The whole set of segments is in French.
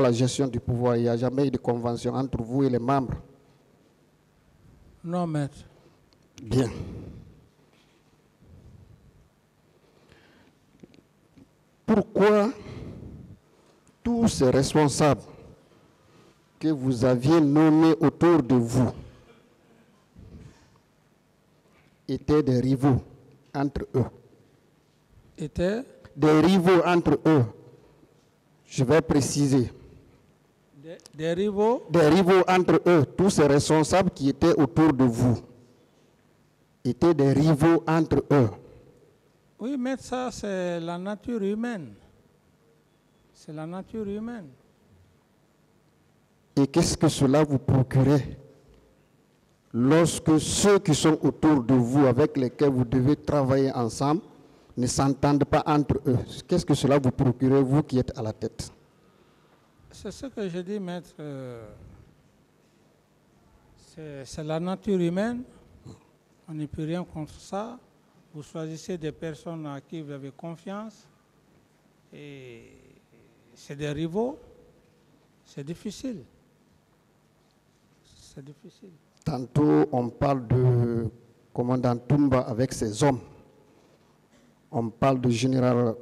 la gestion du pouvoir. Il n'y a jamais eu de convention entre vous et les membres. Non, maître. Bien. Pourquoi tous ces responsables que vous aviez nommés autour de vous étaient des rivaux entre eux? Étaient? Des rivaux entre eux. Je vais préciser. Des, des rivaux Des rivaux entre eux. Tous ces responsables qui étaient autour de vous étaient des rivaux entre eux. Oui, mais ça, c'est la nature humaine. C'est la nature humaine. Et qu'est-ce que cela vous procurait lorsque ceux qui sont autour de vous, avec lesquels vous devez travailler ensemble, ne s'entendent pas entre eux? Qu'est-ce que cela vous procurait, vous qui êtes à la tête? C'est ce que je dis, maître. euh, C'est la nature humaine. On ne peut rien contre ça. Vous choisissez des personnes à qui vous avez confiance. Et c'est des rivaux. C'est difficile. C'est difficile. Tantôt, on parle de commandant Tumba avec ses hommes. On parle du général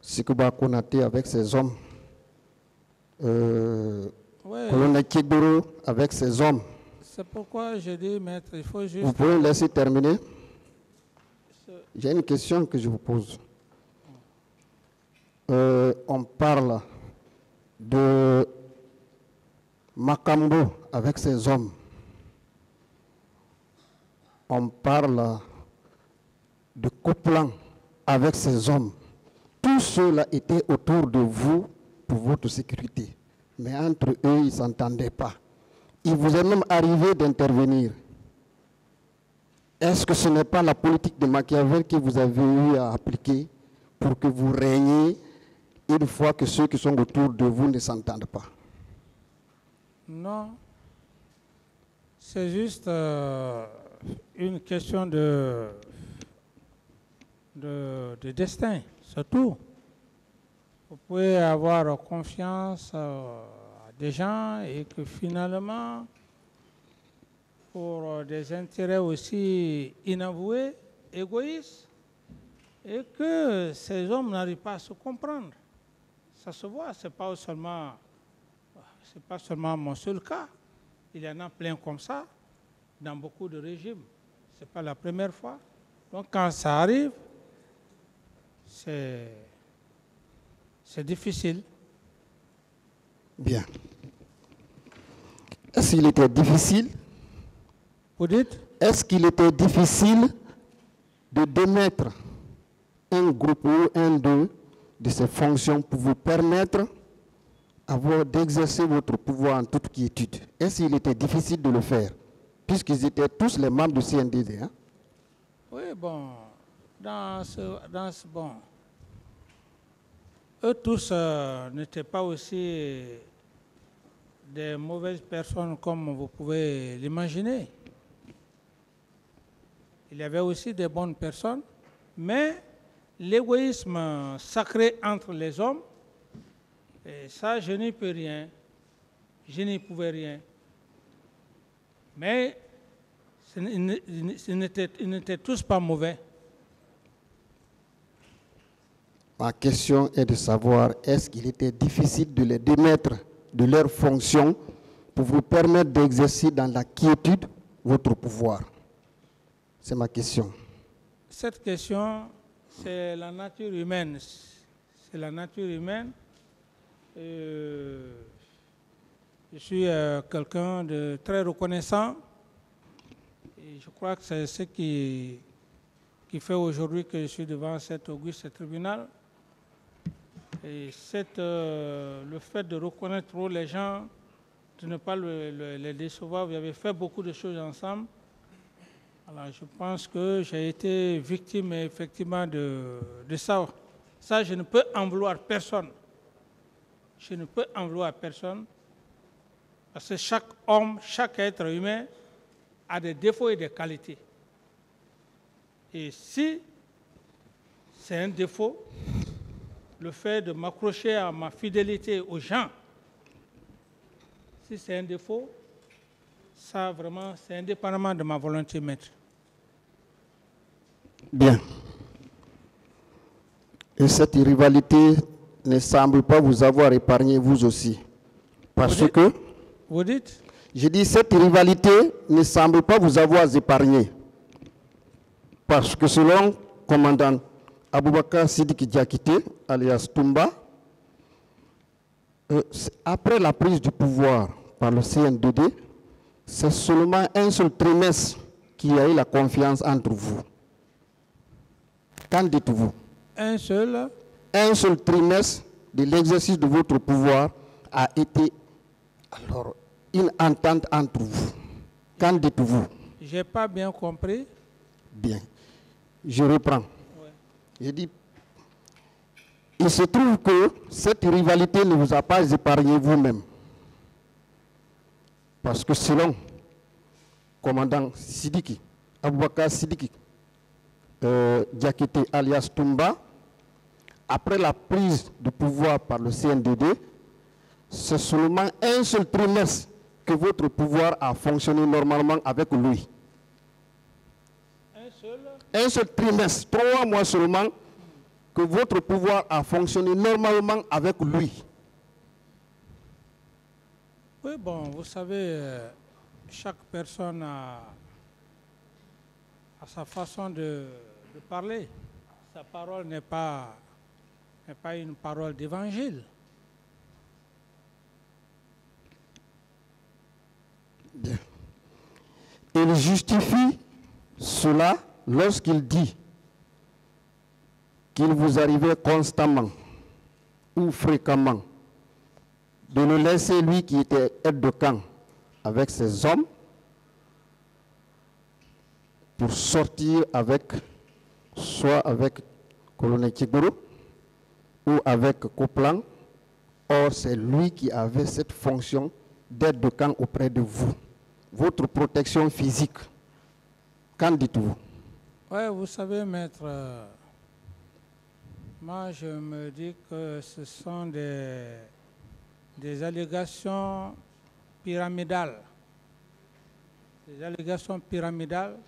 Sikuba Konate avec ses hommes. Euh, Ouais, colonel avec ses hommes. c'est pourquoi je dis, maître, il faut juste. Vous pouvez laisser terminer J'ai une question que je vous pose. Euh, on parle de Makambo avec ses hommes. On parle de Coplan avec ses hommes. Tous ceux-là étaient autour de vous votre sécurité. Mais entre eux, ils ne s'entendaient pas. Il vous est même arrivé d'intervenir. Est-ce que ce n'est pas la politique de Machiavel que vous avez eu à appliquer pour que vous régniez une fois que ceux qui sont autour de vous ne s'entendent pas? Non. C'est juste euh, une question de, de, de destin, c'est tout. Vous pouvez avoir confiance euh, à des gens et que finalement, pour euh, des intérêts aussi inavoués, égoïstes, et que ces hommes n'arrivent pas à se comprendre. Ça se voit, ce n'est pas seulement ce n'est pas seulement mon seul cas. Il y en a plein comme ça dans beaucoup de régimes. Ce n'est pas la première fois. Donc quand ça arrive, c'est, c'est difficile. Bien. Est-ce qu'il était difficile? Vous dites? Est-ce qu'il était difficile de démettre un groupe ou un d'eux de ses fonctions pour vous permettre d'exercer votre pouvoir en toute quiétude? Est-ce qu'il était difficile de le faire? Puisqu'ils étaient tous les membres du CNDD. hein? Oui, bon, dans ce, dans ce bon, eux tous euh, n'étaient pas aussi des mauvaises personnes comme vous pouvez l'imaginer. Il y avait aussi des bonnes personnes, mais l'égoïsme sacré entre les hommes, et ça, je n'y peux rien. Je n'y pouvais rien. Mais ils n'étaient tous pas mauvais. Ma question est de savoir est-ce qu'il était difficile de les démettre de leurs fonctions pour vous permettre d'exercer dans la quiétude votre pouvoir? C'est ma question. Cette question, c'est la nature humaine. C'est la nature humaine. Euh, je suis euh, quelqu'un de très reconnaissant. Je crois que c'est ce qui, qui fait aujourd'hui que je suis devant cet auguste tribunal. Et cette, euh, le fait de reconnaître les gens, de ne pas le- le- les décevoir, vous avez fait beaucoup de choses ensemble. Alors, je pense que j'ai été victime effectivement de ça. Ça, je ne peux en vouloir personne. Je ne peux en vouloir personne. Parce que chaque homme, chaque être humain a des défauts et des qualités. Et si c'est un défaut, le fait de m'accrocher à ma fidélité aux gens, Si c'est un défaut, ça vraiment, c'est indépendamment de ma volonté, maître. Bien. Et cette rivalité ne semble pas vous avoir épargné vous aussi. Parce Vous dites- que, Vous dites je dis, cette rivalité ne semble pas vous avoir épargné. Parce que selon commandant Aboubakar Sidiki Diakité, alias Toumba, euh, après la prise du pouvoir par le CNDD, c'est seulement un seul trimestre qu'il y a eu la confiance entre vous. Qu'en dites-vous? Un seul, un seul trimestre de l'exercice de votre pouvoir a été alors une entente entre vous. Qu'en dites-vous? J'ai pas bien compris. Bien. Je reprends. Je dis, il se trouve que cette rivalité ne vous a pas épargné vous-même. Parce que selon commandant Sidiki, Aboubakar Sidiki, euh, Diakité alias Toumba, après la prise de pouvoir par le CNDD, c'est seulement un seul trimestre que votre pouvoir a fonctionné normalement avec lui. Un seul, trimestre, trois mois seulement, que votre pouvoir a fonctionné normalement avec lui. Oui, bon, vous savez, euh, chaque personne a, a sa façon de, de parler. Sa parole n'est pas, n'est pas une parole d'évangile. Il justifie cela lorsqu'il dit qu'il vous arrivait constamment ou fréquemment de le laisser lui qui était aide de camp avec ses hommes pour sortir avec soit avec colonel Tchigoro ou avec Coplan. Or, c'est lui qui avait cette fonction d'aide de camp auprès de vous. Votre protection physique. Qu'en dites-vous? Oui, vous savez, maître, euh, moi je me dis que ce sont des, des allégations pyramidales. Des allégations pyramidales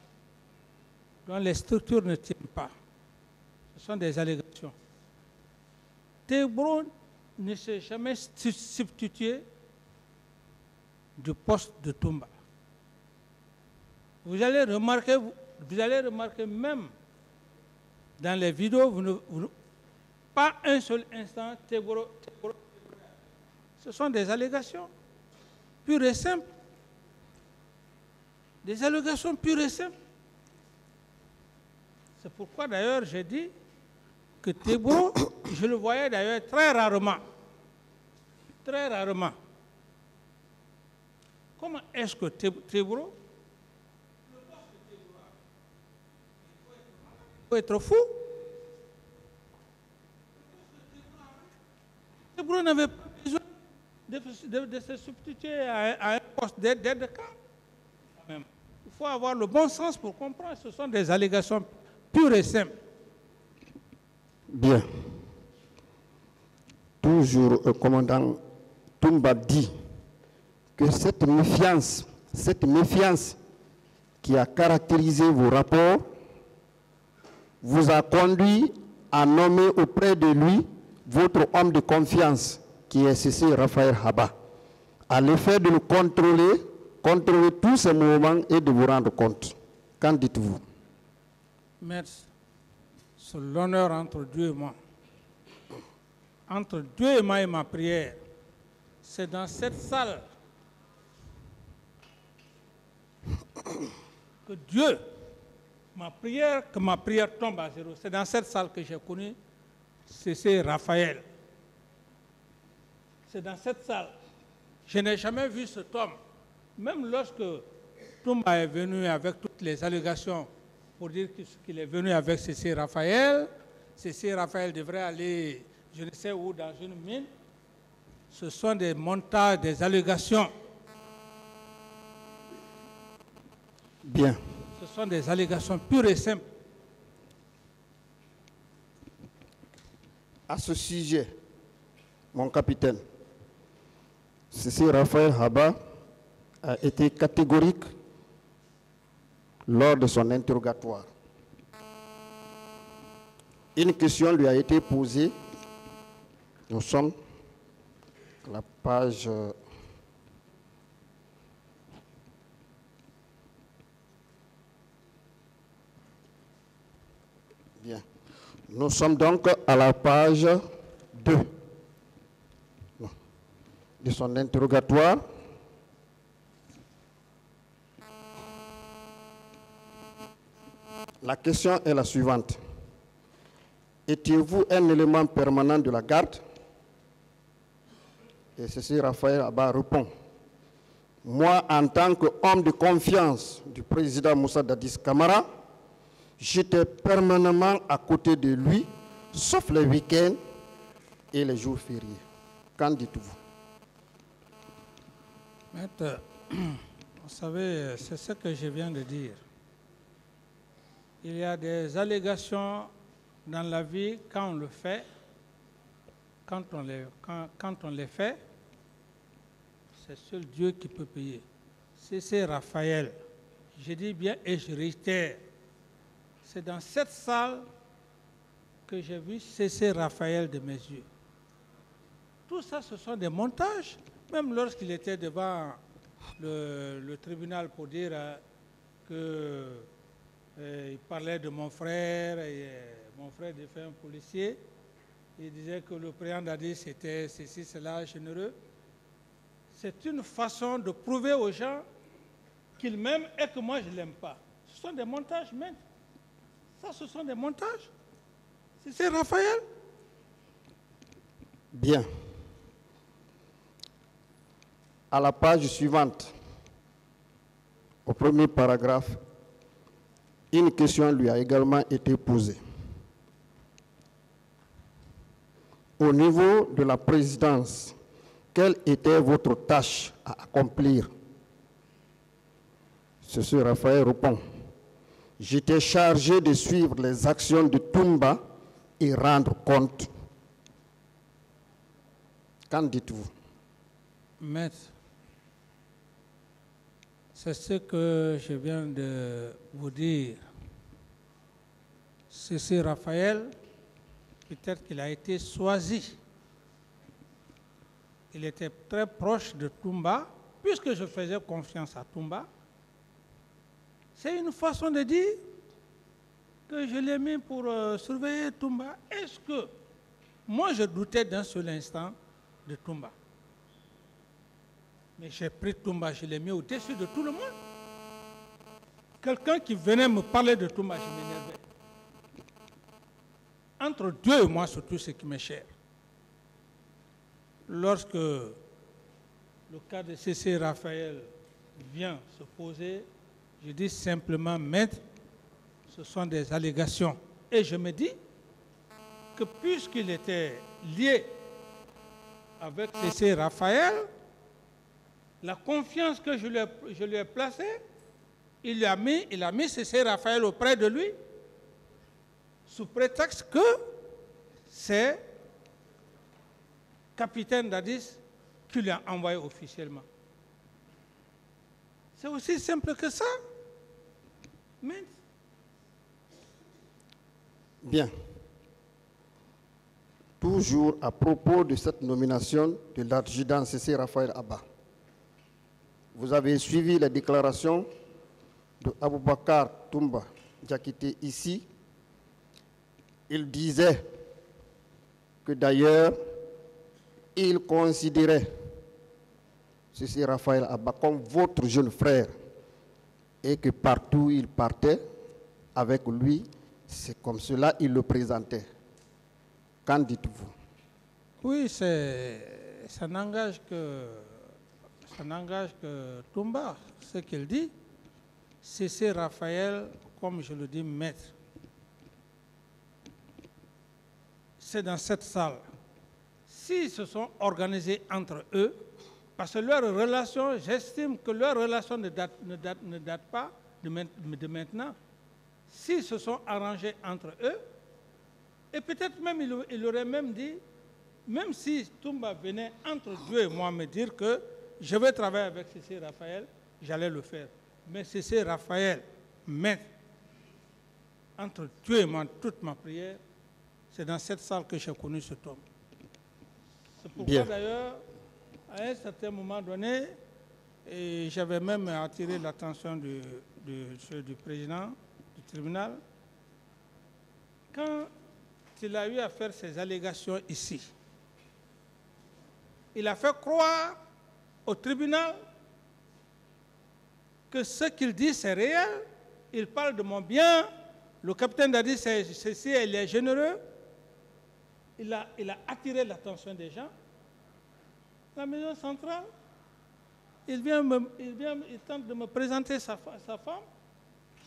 dont les structures ne tiennent pas. Ce sont des allégations. Tebro ne s'est jamais substitué du poste de Toumba. Vous allez remarquer, vous, allez remarquer même dans les vidéos, pas un seul instant, Tebro- ce sont des allégations pures et simples. Des allégations pures et simples. C'est pourquoi d'ailleurs j'ai dit que Tebro, je le voyais d'ailleurs très rarement. Très rarement. Comment est-ce que Te- Tebro Il faut être fou. Tebro n'avait pas besoin de, de- de se substituer à, un- à un poste d'aide de camp. Il faut avoir le bon sens pour comprendre. Ce sont des allégations pures et simples. Bien. Toujours le commandant Toumba dit que cette méfiance, cette méfiance qui a caractérisé vos rapports vous a conduit à nommer auprès de lui votre homme de confiance, qui est ceci Raphaël Haba, à l'effet de le contrôler, contrôler tous ces mouvements et de vous rendre compte. Qu'en dites-vous? Maître, c'est l'honneur entre Dieu et moi. Entre Dieu et moi et ma prière, c'est dans cette salle que Dieu, ma prière, que ma prière tombe à zéro. C'est dans cette salle que j'ai connu c'est Raphaël. C'est dans cette salle. Je n'ai jamais vu cet homme. Même lorsque Toumba est venu avec toutes les allégations pour dire qu'il est venu avec C.C. Raphaël, C.C. Raphaël devrait aller je ne sais où dans une mine. Ce sont des montages, des allégations. Bien. Sont des allégations pures et simples. À ce sujet, mon capitaine, Ceci, Raphaël Haba a été catégorique lors de son interrogatoire. Une question lui a été posée. Nous sommes à la page euh, Bien. Nous sommes donc à la page 2 de son interrogatoire. La question est la suivante. Étiez-vous un élément permanent de la garde? Et ceci, Raphaël Abba répond. Moi, en tant qu'homme de confiance du président Moussa Dadis Kamara, j'étais permanemment à côté de lui, sauf les week-ends et les jours fériés. Qu'en dites-vous? Maître, vous savez, c'est ce que je viens de dire. Il y a des allégations dans la vie quand on le fait, quand on les, quand, quand on les fait, c'est seul Dieu qui peut payer. C'est Raphaël. Je dis bien et je réitère. C'est dans cette salle que j'ai vu cesser Raphaël de mes yeux. Tout ça, ce sont des montages. Même lorsqu'il était devant le, tribunal pour dire euh, que euh, parlait de mon frère, et euh, mon frère était un policier, il disait que le président Dadis était ceci, cela, généreux. C'est une façon de prouver aux gens qu'il m'aime et que moi je ne l'aime pas. Ce sont des montages même. Ce sont des montages. C'est- C'est Raphaël. Bien. À la page suivante, au premier paragraphe, une question lui a également été posée. Au niveau de la présidence, quelle était votre tâche à accomplir? Ceci, Raphaël répond. J'étais chargé de suivre les actions de Toumba et rendre compte. Qu'en dites-vous? Maître, c'est ce que je viens de vous dire. C'est Raphaël, peut-être qu'il a été choisi. Il était très proche de Toumba, puisque je faisais confiance à Toumba. C'est une façon de dire que je l'ai mis pour euh, surveiller Toumba. Est-ce que moi je doutais d'un seul instant de Toumba? Mais j'ai pris Toumba, je l'ai mis au-dessus de tout le monde. Quelqu'un qui venait me parler de Toumba, je m'énervais. Entre Dieu et moi, surtout ce qui m'est cher. Lorsque le cas de C.C. Raphaël vient se poser, je dis simplement, maître, ce sont des allégations. Et je me dis que puisqu'il était lié avec C.C. Raphaël, la confiance que je lui ai, placée, il, a mis, il a mis C.C. Raphaël auprès de lui, sous prétexte que c'est capitaine Dadis qui lui a envoyé officiellement. C'est aussi simple que ça. Bien. Toujours à propos de cette nomination de l'adjudant CC Raphaël Abba. Vous avez suivi les déclarations de Aboubakar Toumba Diakité ici. Il disait que d'ailleurs, il considérait CC Raphaël Abba comme votre jeune frère et que partout il partait avec lui, c'est comme cela il le présentait. Qu'en dites-vous? Oui, ça n'engage que, ça n'engage que Toumba, ce qu'il dit. C'est Raphaël, comme je le dis, maître. C'est dans cette salle. S'ils se sont organisés entre eux, parce que leur relation, j'estime que leur relation ne date, ne date, ne date pas de, main- de maintenant. S'ils se sont arrangés entre eux, et peut-être même, il, il aurait même dit même si Toumba venait entre Dieu et moi me dire que je vais travailler avec C.C. Raphaël, j'allais le faire. Mais C.C. Raphaël, mais entre Dieu et moi, toute ma prière, c'est dans cette salle que j'ai connu cet homme. C'est pourquoi d'ailleurs, à un certain moment donné, j'avais même attiré l'attention du, président du tribunal. Quand il a eu à faire ses allégations ici, il a fait croire au tribunal que ce qu'il dit c'est réel. Il parle de mon bien. Le capitaine a dit ceci, il est généreux. Il a attiré l'attention des gens. La maison centrale il vient, il vient, il tente de me présenter sa, sa femme.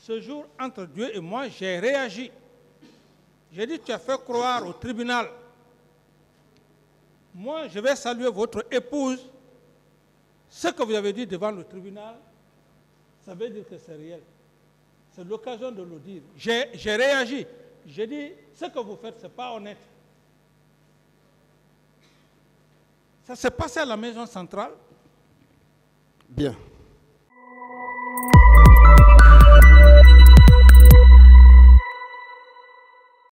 Ce jour, entre Dieu et moi, j'ai réagi. J'ai dit, tu as fait croire au tribunal. Moi, je vais saluer votre épouse. Ce que vous avez dit devant le tribunal, ça veut dire que c'est réel. C'est l'occasion de le dire. J'ai réagi. J'ai dit, ce que vous faites, ce n'est pas honnête. Ça s'est passé à la maison centrale. Bien.